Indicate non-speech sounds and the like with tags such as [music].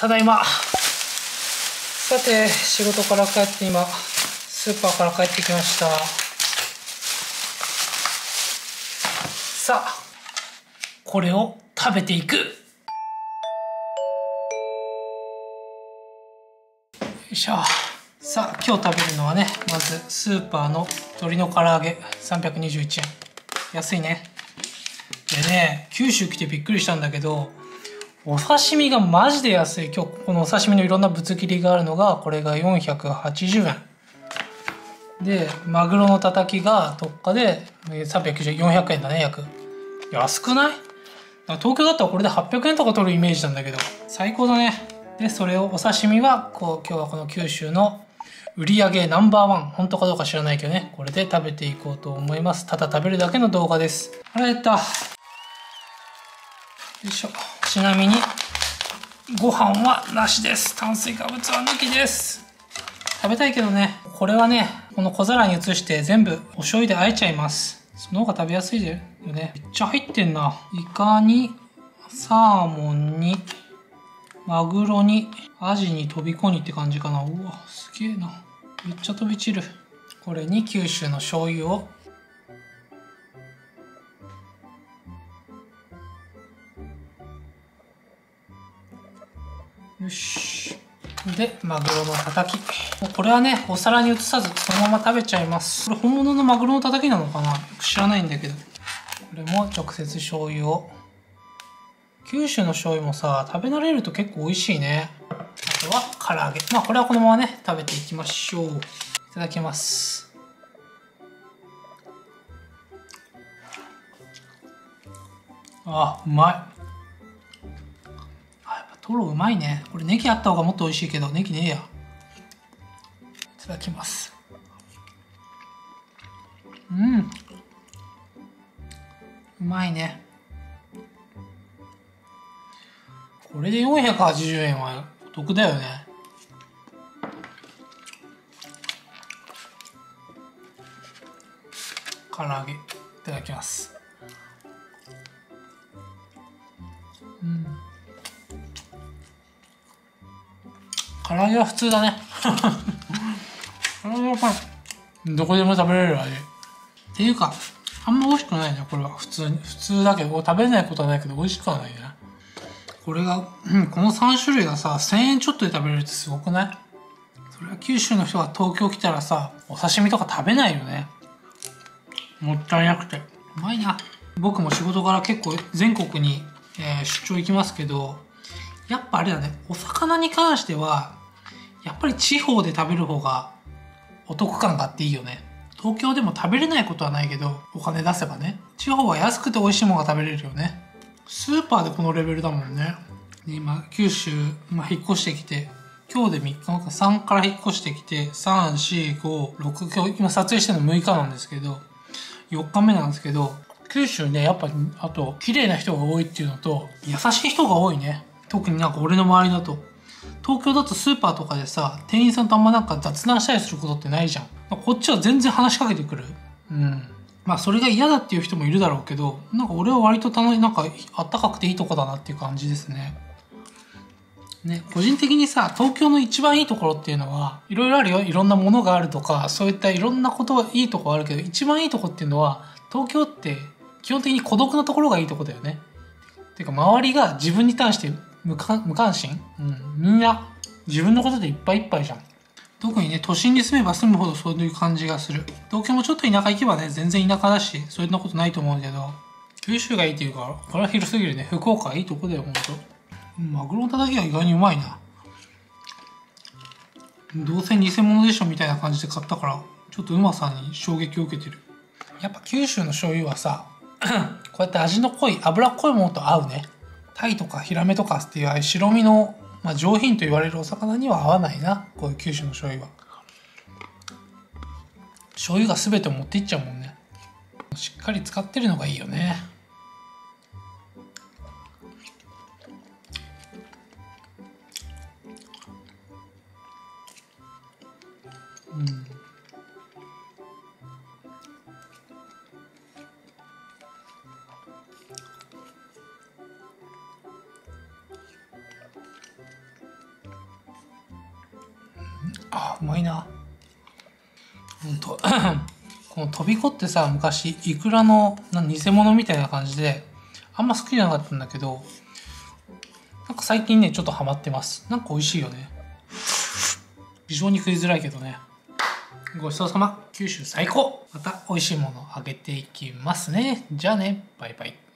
ただいま。さて仕事から帰って今スーパーから帰ってきました。さあこれを食べていく。よいしょ。さあ今日食べるのはねまずスーパーの鶏の唐揚げ321円。安いね。でね九州来てびっくりしたんだけどお刺身がマジで安い。今日このお刺身のいろんなぶつ切りがあるのがこれが480円。でマグロのたたきが特価で390 400円。だね約。安くない？東京だったらこれで800円とか取るイメージなんだけど最高だね。でそれをお刺身はこう今日はこの九州の売り上げナンバーワン。本当かどうか知らないけどね。これで食べていこうと思います。ただ食べるだけの動画です。腹減った。よいしょ。ちなみにご飯はなしです。炭水化物は抜きです。食べたいけどね。これはねこの小皿に移して全部お醤油で和えちゃいます。その方が食べやすいよね。めっちゃ入ってんな。イカにサーモンにマグロにアジに飛び込にって感じかな。うわすげえな。めっちゃ飛び散る。これに九州の醤油をよし。でマグロのたたき。これはねお皿に移さずそのまま食べちゃいます。これ本物のマグロのたたきなのかな？知らないんだけど。これも直接醤油を。九州の醤油もさ食べ慣れると結構美味しいね。あとは唐揚げ。まあこれはこのままね食べていきましょう。いただきます。あうまい。トロうまいね。これネギあった方がもっと美味しいけどネギねえや。いただきます。うん。うまいね。これで480円はお得だよね。唐揚げ。いただきます。唐揚げは普通だね。唐揚げはパンどこでも食べれる味。っていうかあんま美味しくないね。これは普通に。普通だけど食べれないことはないけど美味しくはないね。これが、うん、この3種類がさ1000円ちょっとで食べれるってすごくない？それは九州の人が東京来たらさお刺身とか食べないよね。もったいなくて。うまいな。僕も仕事から結構全国に、えー、出張行きますけどやっぱあれだね。お魚に関してはやっぱり地方で食べる方がお得感があっていいよね。東京でも食べれないことはないけど、お金出せばね。地方は安くて美味しいものが食べれるよね。スーパーでこのレベルだもんね。今、九州、まあ、引っ越してきて、今日で3日か3から引っ越してきて、3、4、5、6、今日、今撮影してるの6日なんですけど、4日目なんですけど、九州ね、やっぱ、あと、綺麗な人が多いっていうのと、優しい人が多いね。特になんか俺の周りだと。東京だとスーパーとかでさ店員さんとあんまなんか雑談したりすることってないじゃん。こっちは全然話しかけてくる。うん。まあそれが嫌だっていう人もいるだろうけどなんか俺は割と楽しなんかあったかくていいとこだなっていう感じですね。ね、個人的にさ東京の一番いいところっていうのはいろいろあるよ。いろんなものがあるとかそういったいろんなことはいいとこあるけど一番いいとこっていうのは東京って基本的に孤独なところがいいとこだよね。ていうか周りが自分に対して無無関心、うん、みんな自分のことでいっぱいいっぱいじゃん。特にね都心に住めば住むほどそういう感じがする。東京もちょっと田舎行けばね全然田舎だしそんなことないと思うけど。九州がいいっていうかこれは広すぎるね。福岡いいとこだよほんと。マグロのたたきは意外にうまいな。どうせ偽物でしょみたいな感じで買ったからちょっとうまさに衝撃を受けてる。やっぱ九州の醤油はさ [clears throat] こうやって味の濃い脂っこいものと合うね。タイとかヒラメとかっていう白身の、まあ、上品と言われるお魚には合わないなこういう九州の醤油は。醤油が全て持っていっちゃうもんね。しっかり使ってるのがいいよね。あうまいな。ほんと。[coughs] このとびこってさ昔イクラの偽物みたいな感じであんま好きじゃなかったんだけどなんか最近ねちょっとハマってます。なんか美味しいよね。非常に食いづらいけどね。ごちそうさま。九州最高。また美味しいものあげていきますね。じゃあね。バイバイ。